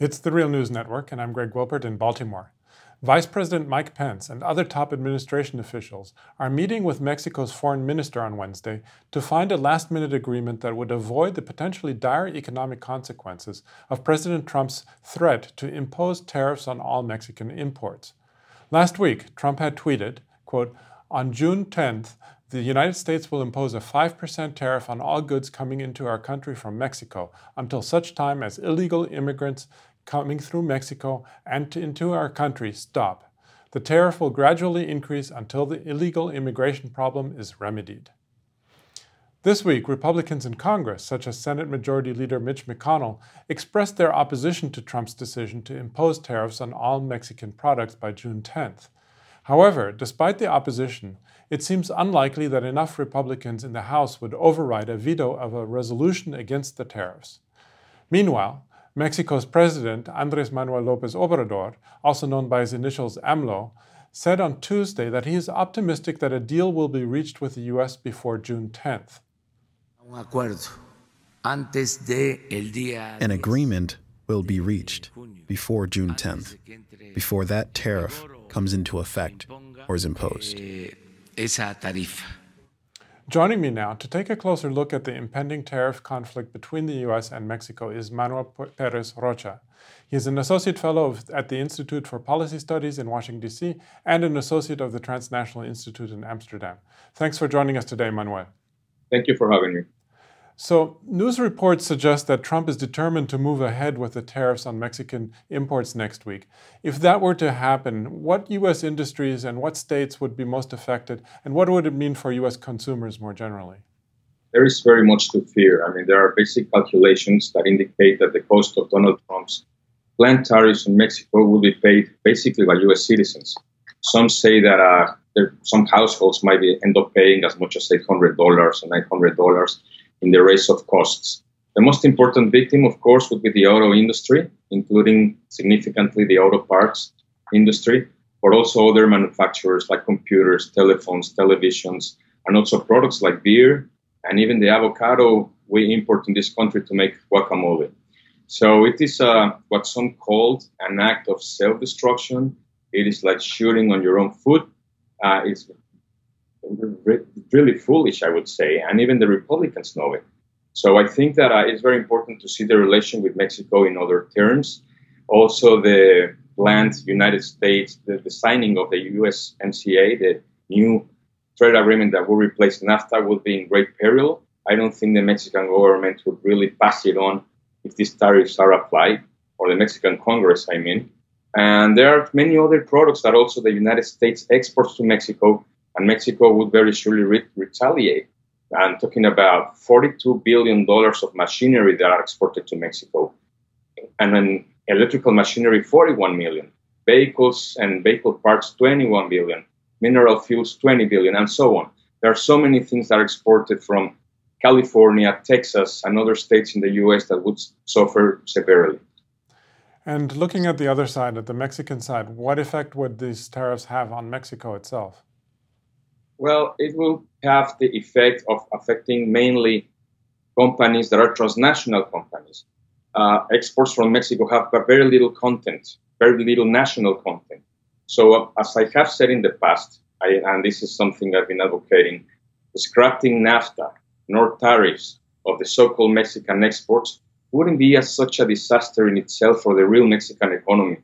It's the Real News Network, and I'm Greg Wilpert in Baltimore. Vice President Mike Pence and other top administration officials are meeting with Mexico's foreign minister on Wednesday to find a last minute agreement that would avoid the potentially dire economic consequences of President Trump's threat to impose tariffs on all Mexican imports. Last week, Trump had tweeted, quote, on June 10th, the United States will impose a 5% tariff on all goods coming into our country from Mexico until such time as illegal immigrants coming through Mexico and into our country stop. The tariff will gradually increase until the illegal immigration problem is remedied. This week, Republicans in Congress, such as Senate Majority Leader Mitch McConnell, expressed their opposition to Trump's decision to impose tariffs on all Mexican products by June 10th. However, despite the opposition, it seems unlikely that enough Republicans in the House would override a veto of a resolution against the tariffs. Meanwhile, Mexico's president, Andres Manuel Lopez Obrador, also known by his initials AMLO, said on Tuesday that he is optimistic that a deal will be reached with the U.S. before June 10th. An agreement will be reached before June 10th, before that tariff comes into effect or is imposed. Joining me now to take a closer look at the impending tariff conflict between the U.S. and Mexico is Manuel Perez Rocha. He is an associate fellow at the Institute for Policy Studies in Washington, D.C., and an associate of the Transnational Institute in Amsterdam. Thanks for joining us today, Manuel. Thank you for having me. So, news reports suggest that Trump is determined to move ahead with the tariffs on Mexican imports next week. If that were to happen, what U.S. industries and what states would be most affected, and what would it mean for U.S. consumers more generally? There is very much to fear. I mean, there are basic calculations that indicate that the cost of Donald Trump's planned tariffs on Mexico will be paid basically by U.S. citizens. Some say that uh, there, some households might be, end up paying as much as $800 or $900 in the race of costs. The most important victim, of course, would be the auto industry, including significantly the auto parts industry, but also other manufacturers like computers, telephones, televisions, and also products like beer and even the avocado we import in this country to make guacamole. So it is uh, what some called an act of self-destruction. It is like shooting on your own foot. Uh, it's really foolish, I would say, and even the Republicans know it. So I think that uh, it's very important to see the relation with Mexico in other terms. Also, the planned United States, the, the signing of the USMCA, the new trade agreement that will replace NAFTA, will be in great peril. I don't think the Mexican government would really pass it on if these tariffs are applied, or the Mexican Congress, I mean. And there are many other products that also the United States exports to Mexico and Mexico would very surely re- retaliate. I'm talking about $42 billion of machinery that are exported to Mexico, and then electrical machinery, 41 million, vehicles and vehicle parts, 21 billion, mineral fuels, 20 billion, and so on. There are so many things that are exported from California, Texas, and other states in the US that would suffer severely. And looking at the other side, at the Mexican side, what effect would these tariffs have on Mexico itself? Well, it will have the effect of affecting mainly companies that are transnational companies. Uh, exports from Mexico have very little content, very little national content. So, uh, as I have said in the past, I, and this is something I've been advocating, scrapping NAFTA nor tariffs of the so-called Mexican exports wouldn't be such a disaster in itself for the real Mexican economy.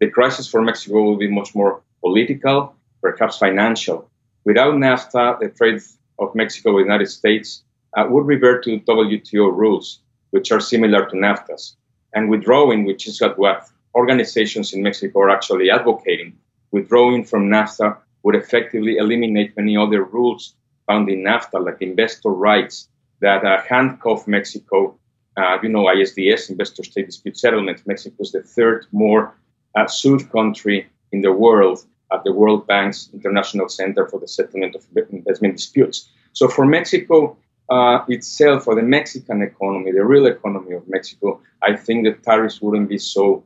The crisis for Mexico will be much more political, perhaps financial, Without NAFTA, the trade of Mexico with the United States uh, would revert to WTO rules, which are similar to NAFTA's. And withdrawing, which is what organizations in Mexico are actually advocating, withdrawing from NAFTA would effectively eliminate many other rules found in NAFTA, like investor rights that uh, handcuff Mexico. Uh, you know, ISDS, Investor State Dispute Settlement. Mexico is the third more uh, sued country in the world at the World Bank's International Center for the Settlement of Investment Disputes. So for Mexico uh, itself, for the Mexican economy, the real economy of Mexico, I think the tariffs wouldn't be so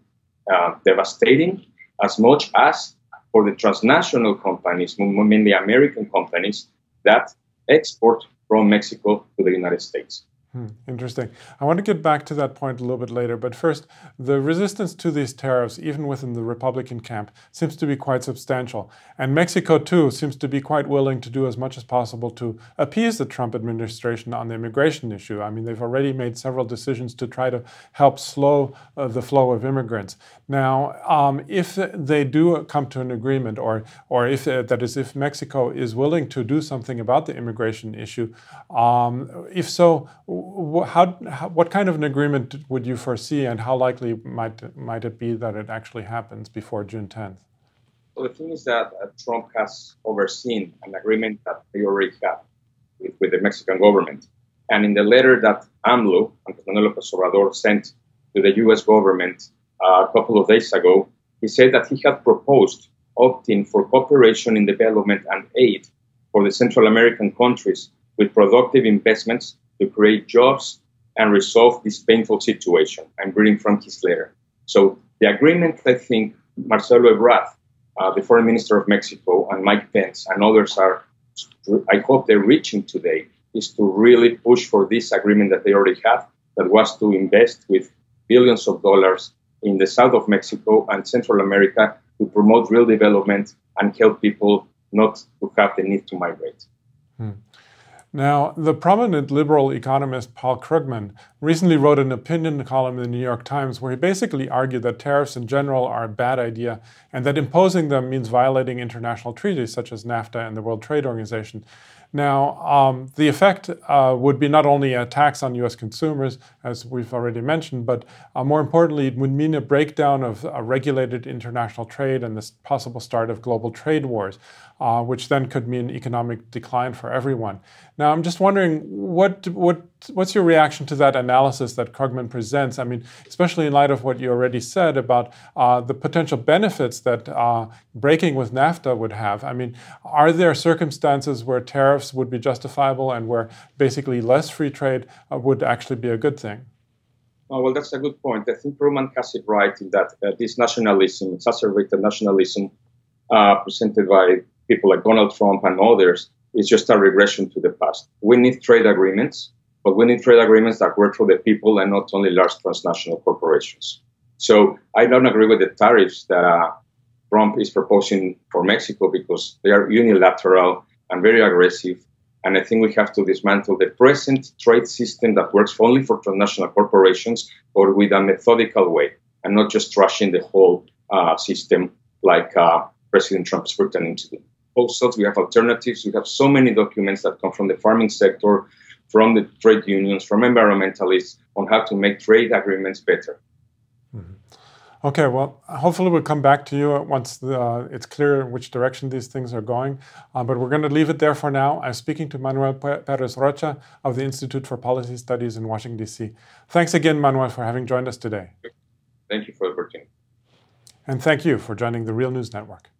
uh, devastating as much as for the transnational companies, mainly American companies, that export from Mexico to the United States. Hmm, interesting. I want to get back to that point a little bit later, but first, the resistance to these tariffs, even within the Republican camp, seems to be quite substantial. And Mexico, too, seems to be quite willing to do as much as possible to appease the Trump administration on the immigration issue. I mean, they've already made several decisions to try to help slow uh, the flow of immigrants. Now, um, if they do come to an agreement, or, or if uh, that is, if Mexico is willing to do something about the immigration issue, um, if so, how, how, what kind of an agreement would you foresee, and how likely might might it be that it actually happens before June 10th? Well, the thing is that uh, Trump has overseen an agreement that they already have with, with, the Mexican government, and in the letter that AMLO, Andrés Manuel López Obrador, sent to the U.S. government uh, a couple of days ago, he said that he had proposed opting for cooperation in development and aid for the Central American countries with productive investments to create jobs and resolve this painful situation. I'm reading from his letter. So the agreement, I think, Marcelo Ebrard, uh, the foreign minister of Mexico, and Mike Pence and others are, I hope they're reaching today, is to really push for this agreement that they already have, that was to invest with billions of dollars in the south of Mexico and Central America to promote real development and help people not to have the need to migrate. Hmm. Now, the prominent liberal economist Paul Krugman recently wrote an opinion column in the New York Times where he basically argued that tariffs in general are a bad idea and that imposing them means violating international treaties such as NAFTA and the World Trade Organization. Now, um, the effect uh, would be not only a tax on US consumers, as we've already mentioned, but uh, more importantly, it would mean a breakdown of uh, regulated international trade and the possible start of global trade wars, uh, which then could mean economic decline for everyone. Now, I'm just wondering, what, what, what's your reaction to that analysis that Krugman presents? I mean, especially in light of what you already said about uh, the potential benefits that uh, breaking with NAFTA would have. I mean, are there circumstances where tariffs would be justifiable and where basically less free trade uh, would actually be a good thing? Oh, well, that's a good point. I think Krugman has it right in that uh, this nationalism, exacerbated nationalism uh, presented by people like Donald Trump and others, is just a regression to the past. We need trade agreements, but we need trade agreements that work for the people and not only large transnational corporations. So I don't agree with the tariffs that uh, Trump is proposing for Mexico because they are unilateral and very aggressive. And I think we have to dismantle the present trade system that works only for transnational corporations, or with a methodical way, and not just trashing the whole uh, system like uh, President Trump is pretending to do proposals, we have alternatives. We have so many documents that come from the farming sector, from the trade unions, from environmentalists on how to make trade agreements better. Mm-hmm. Okay, well, hopefully we'll come back to you once the, uh, it's clear which direction these things are going. Uh, but we're going to leave it there for now. I'm speaking to Manuel Perez Rocha of the Institute for Policy Studies in Washington, D.C. Thanks again, Manuel, for having joined us today. Thank you for the opportunity. And thank you for joining the Real News Network.